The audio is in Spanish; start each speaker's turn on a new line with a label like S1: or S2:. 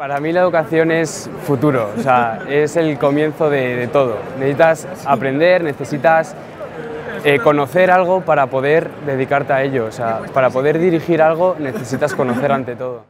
S1: Para mí la educación es futuro, o sea, es el comienzo de, todo. Necesitas aprender, necesitas eh, conocer algo para poder dedicarte a ello, o sea, para poder dirigir algo necesitas conocer ante todo.